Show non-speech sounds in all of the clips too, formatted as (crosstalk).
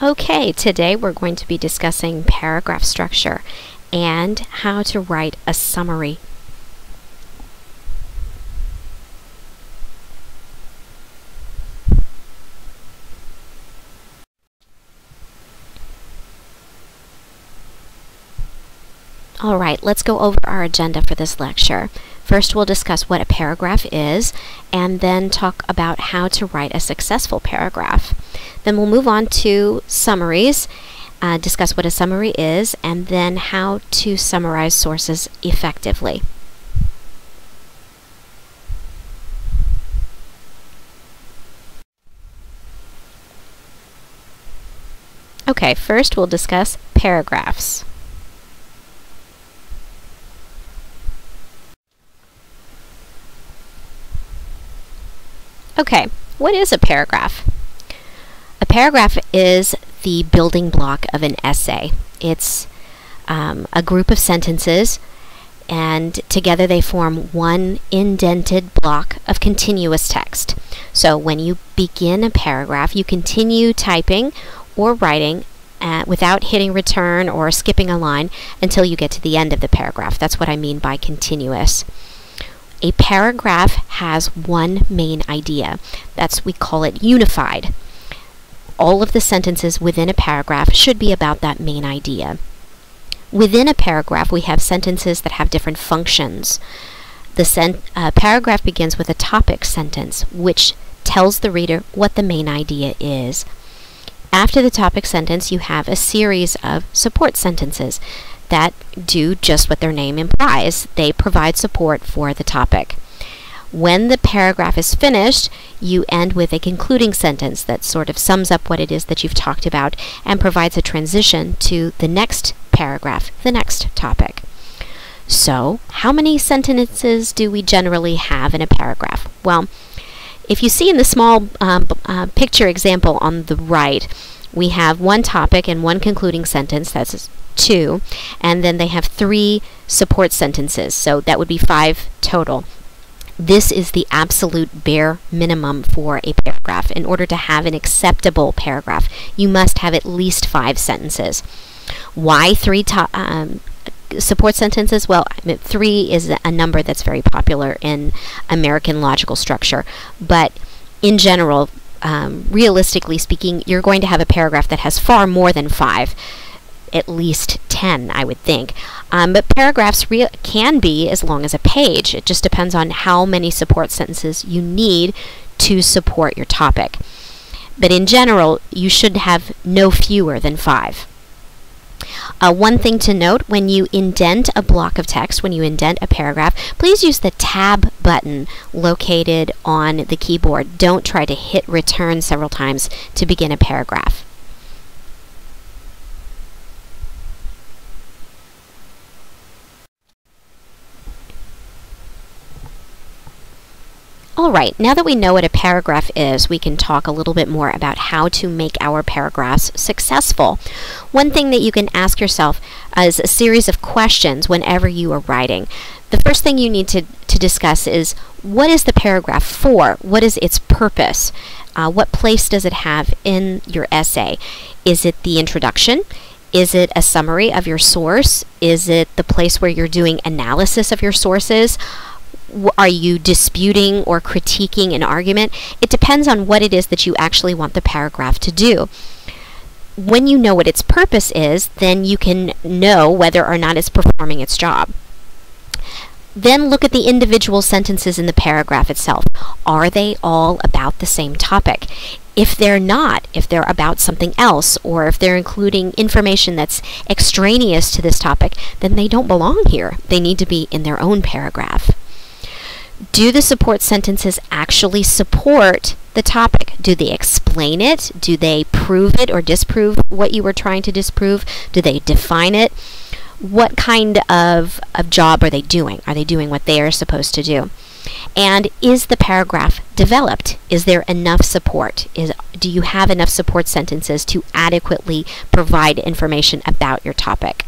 Okay, today we're going to be discussing paragraph structure and how to write a summary. All right, let's go over our agenda for this lecture. First, we'll discuss what a paragraph is, and then talk about how to write a successful paragraph. Then we'll move on to summaries, uh, discuss what a summary is, and then how to summarize sources effectively. Okay, first we'll discuss paragraphs. Okay, what is a paragraph? Paragraph is the building block of an essay. It's um, a group of sentences, and together they form one indented block of continuous text. So when you begin a paragraph, you continue typing or writing uh, without hitting return or skipping a line until you get to the end of the paragraph. That's what I mean by continuous. A paragraph has one main idea. That's, we call it unified. All of the sentences within a paragraph should be about that main idea. Within a paragraph, we have sentences that have different functions. The uh, paragraph begins with a topic sentence, which tells the reader what the main idea is. After the topic sentence, you have a series of support sentences that do just what their name implies. They provide support for the topic. When the paragraph is finished, you end with a concluding sentence that sort of sums up what it is that you've talked about and provides a transition to the next paragraph, the next topic. So, how many sentences do we generally have in a paragraph? Well, if you see in the small um, uh, picture example on the right, we have one topic and one concluding sentence. That's two, and then they have three support sentences, so that would be five total. This is the absolute bare minimum for a paragraph. In order to have an acceptable paragraph, you must have at least five sentences. Why three um, support sentences? Well, three is a number that's very popular in American logical structure, but in general, um, realistically speaking, you're going to have a paragraph that has far more than five at least 10, I would think. Um, but paragraphs can be as long as a page. It just depends on how many support sentences you need to support your topic. But in general, you should have no fewer than five. Uh, one thing to note when you indent a block of text, when you indent a paragraph, please use the tab button located on the keyboard. Don't try to hit return several times to begin a paragraph. All right, now that we know what a paragraph is, we can talk a little bit more about how to make our paragraphs successful. One thing that you can ask yourself is a series of questions whenever you are writing. The first thing you need to, to discuss is what is the paragraph for? What is its purpose? Uh, what place does it have in your essay? Is it the introduction? Is it a summary of your source? Is it the place where you're doing analysis of your sources? Are you disputing or critiquing an argument? It depends on what it is that you actually want the paragraph to do. When you know what its purpose is, then you can know whether or not it's performing its job. Then look at the individual sentences in the paragraph itself. Are they all about the same topic? If they're not, if they're about something else, or if they're including information that's extraneous to this topic, then they don't belong here. They need to be in their own paragraph do the support sentences actually support the topic? Do they explain it? Do they prove it or disprove what you were trying to disprove? Do they define it? What kind of, of job are they doing? Are they doing what they are supposed to do? And is the paragraph developed? Is there enough support? Is, do you have enough support sentences to adequately provide information about your topic?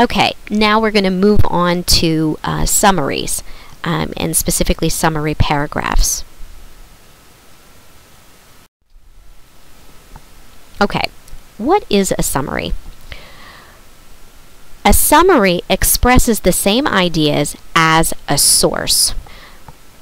Okay, now we're going to move on to uh, summaries, um, and specifically summary paragraphs. Okay, what is a summary? A summary expresses the same ideas as a source.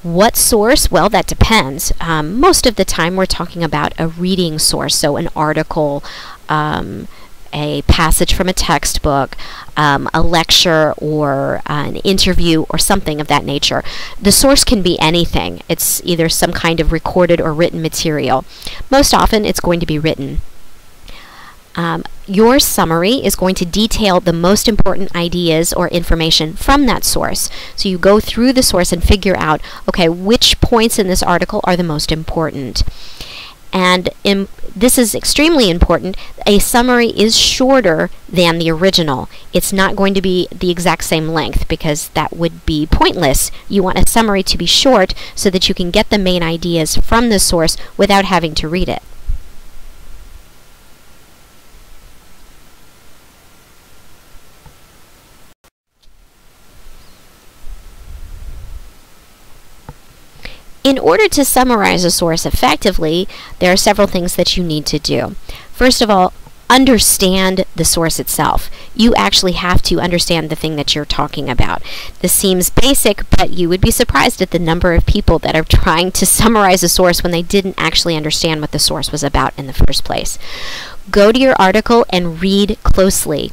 What source? Well, that depends. Um, most of the time, we're talking about a reading source, so an article, um, a passage from a textbook, um, a lecture, or uh, an interview, or something of that nature. The source can be anything. It's either some kind of recorded or written material. Most often, it's going to be written. Um, your summary is going to detail the most important ideas or information from that source. So you go through the source and figure out, okay, which points in this article are the most important. And this is extremely important. A summary is shorter than the original. It's not going to be the exact same length because that would be pointless. You want a summary to be short so that you can get the main ideas from the source without having to read it. In order to summarize a source effectively, there are several things that you need to do. First of all, understand the source itself. You actually have to understand the thing that you're talking about. This seems basic, but you would be surprised at the number of people that are (laughs) trying to summarize a source when they didn't actually understand what the source was about in the first place. Go to your article and read closely.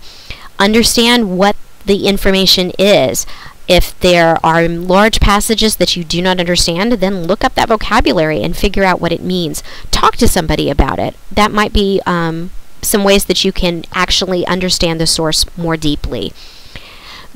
Understand what the information is. If there are large passages that you do not understand, then look up that vocabulary and figure out what it means. Talk to somebody about it. That might be um, some ways that you can actually understand the source more deeply.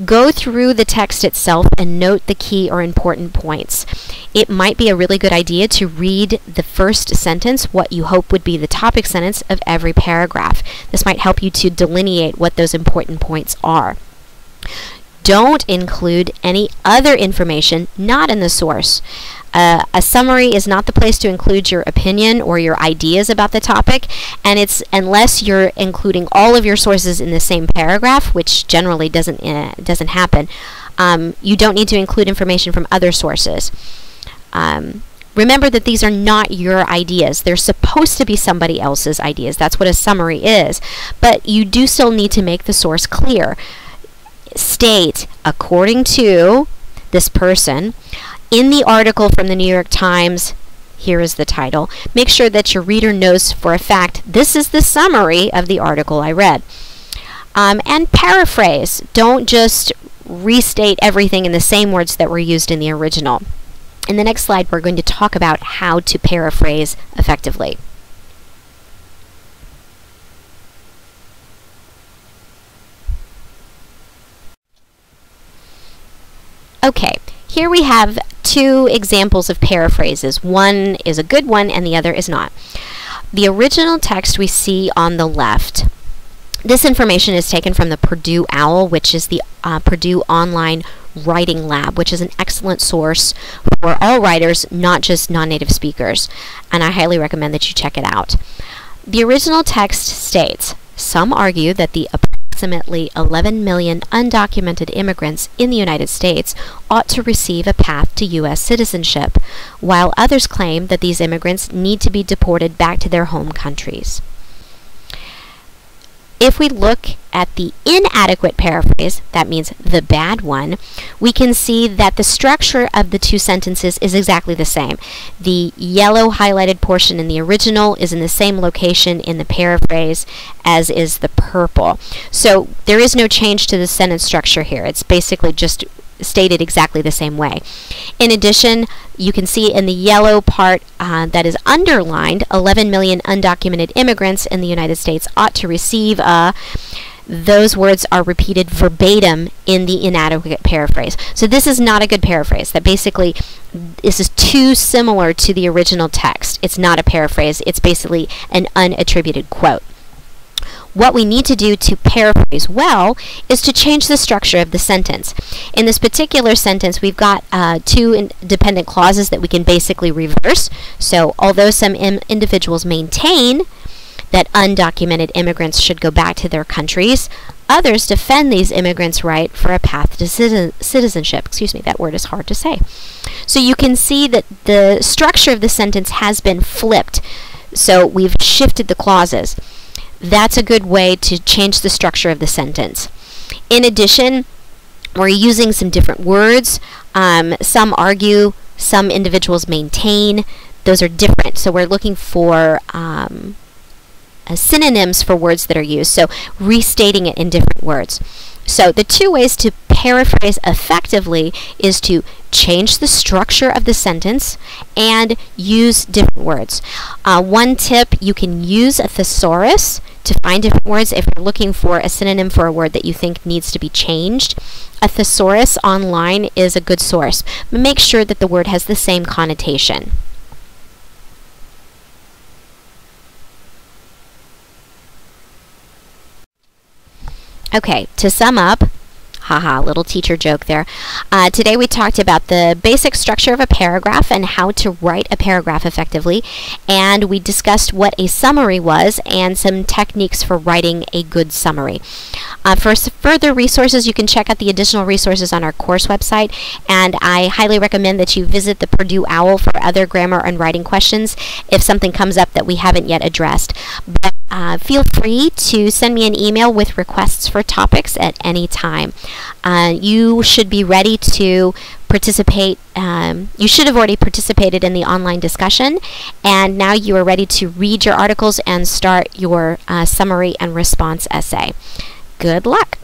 Go through the text itself and note the key or important points. It might be a really good idea to read the first sentence, what you hope would be the topic sentence of every paragraph. This might help you to delineate what those important points are don't include any other information not in the source. Uh, a summary is not the place to include your opinion or your ideas about the topic, and it's unless you're including all of your sources in the same paragraph, which generally doesn't uh, doesn't happen. Um, you don't need to include information from other sources. Um, remember that these are not your ideas. They're supposed to be somebody else's ideas. That's what a summary is. But you do still need to make the source clear state, according to this person, in the article from the New York Times, here is the title. Make sure that your reader knows for a fact this is the summary of the article I read. Um, and paraphrase. Don't just restate everything in the same words that were used in the original. In the next slide, we're going to talk about how to paraphrase effectively. Okay, here we have two examples of paraphrases. One is a good one and the other is not. The original text we see on the left. This information is taken from the Purdue OWL, which is the uh, Purdue Online Writing Lab, which is an excellent source for all writers, not just non-native speakers. And I highly recommend that you check it out. The original text states, some argue that the approximately 11 million undocumented immigrants in the United States ought to receive a path to U.S. citizenship, while others claim that these immigrants need to be deported back to their home countries. If we look at the inadequate paraphrase, that means the bad one, we can see that the structure of the two sentences is exactly the same. The yellow highlighted portion in the original is in the same location in the paraphrase as is the purple. So there is no change to the sentence structure here. It's basically just stated exactly the same way. In addition, you can see in the yellow part uh, that is underlined, 11 million undocumented immigrants in the United States ought to receive a those words are repeated verbatim in the inadequate paraphrase. So this is not a good paraphrase. That basically, this is too similar to the original text. It's not a paraphrase. It's basically an unattributed quote. What we need to do to paraphrase well is to change the structure of the sentence. In this particular sentence, we've got uh, two dependent clauses that we can basically reverse. So although some individuals maintain that undocumented immigrants should go back to their countries. Others defend these immigrants' right for a path to citizenship. Excuse me, that word is hard to say. So you can see that the structure of the sentence has been flipped. So we've shifted the clauses. That's a good way to change the structure of the sentence. In addition, we're using some different words. Um, some argue, some individuals maintain. Those are different. So we're looking for um, uh, synonyms for words that are used. So restating it in different words. So the two ways to paraphrase effectively is to change the structure of the sentence and use different words. Uh, one tip, you can use a thesaurus to find different words if you're looking for a synonym for a word that you think needs to be changed. A thesaurus online is a good source, but make sure that the word has the same connotation. Okay, to sum up, haha, little teacher joke there. Uh, today we talked about the basic structure of a paragraph and how to write a paragraph effectively, and we discussed what a summary was and some techniques for writing a good summary. Uh, for further resources, you can check out the additional resources on our course website, and I highly recommend that you visit the Purdue OWL for other grammar and writing questions if something comes up that we haven't yet addressed. But uh, feel free to send me an email with requests for topics at any time. Uh, you should be ready to participate. Um, you should have already participated in the online discussion, and now you are ready to read your articles and start your uh, summary and response essay. Good luck!